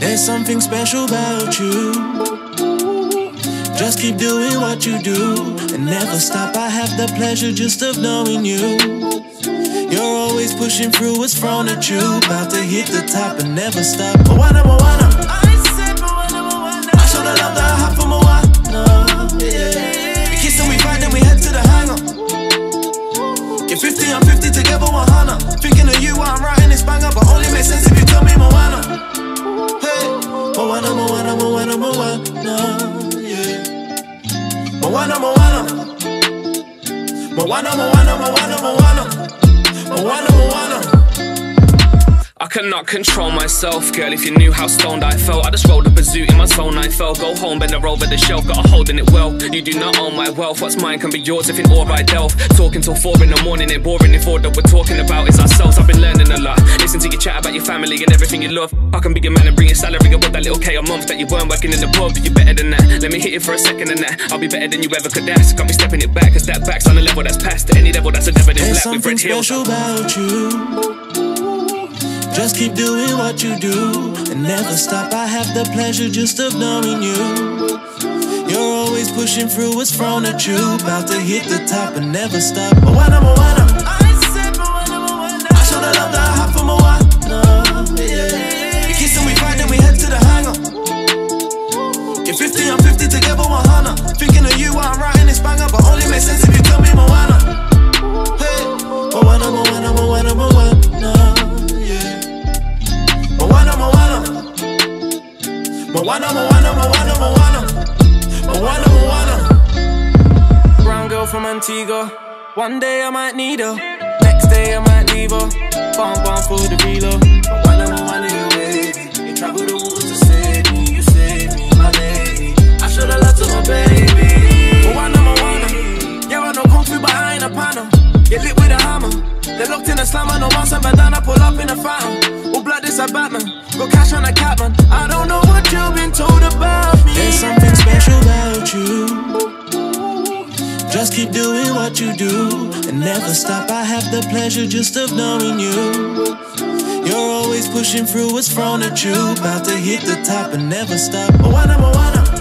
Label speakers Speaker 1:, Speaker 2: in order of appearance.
Speaker 1: There's something special about you. Just keep doing what you do and never stop. I have the pleasure just of knowing you. You're always pushing through what's thrown at you. About to hit the top and never stop. Moana, Moana. I said Moana, Moana. I show the love that I have for Moana. Yeah. We kiss and we fight, then we head to the hangar. Get 50 and 50 together, 100. Thinking of you while I'm writing this banger, but only makes sense if you tell me Moana. Moana, Moana, Moana. Yeah. Moana, Moana. Moana, Moana, Moana, Moana. Moana, Moana.
Speaker 2: I cannot control myself, girl. If you knew how stoned I felt, I just rolled up a zoo in my zone. I fell, go home, bend the roll over the shelf, got a hold in it well. You do not own my wealth, what's mine can be yours if in awe I delve. Talking till four in the morning, it boring if all that we're talking about is ourselves. I've been learning a lot. Listen to your chat about your family and everything you love. I can be a man and bring your salary above that little K a month that you weren't working in the pub. You better than that. Let me hit it for a second and that. I'll be better than you ever could ask. Got be stepping it back, cause that back's on a level that's past any level that's a devil in black with red heels.
Speaker 1: special about you. Just keep doing what you do and never stop. I have the pleasure just of knowing you. You're always pushing through what's thrown at you. About to hit the top and never stop. Moana, Moana. I said Moana, Moana. I show the love that I have for Moana. Yeah. We kiss and we fight, then we head to the hangar. Get 50 and 50 together, 100. Thinking of you while I'm writing this banger, but only makes sense if you tell me Moana. Moana, Moana, Moana, Moana. Moana, Moana. Brown girl from Antigua. One day I might need her. Next day I might leave her. Bomb bomb for the reload. And bandana, pull up in a. All blood is a Batman. Cash on a Catman. I don't know what you've been told about me. There's something special about you. Just keep doing what you do and never stop. I have the pleasure just of knowing you. You're always pushing through what's thrown at you. About to hit the top and never stop. Moana, Moana.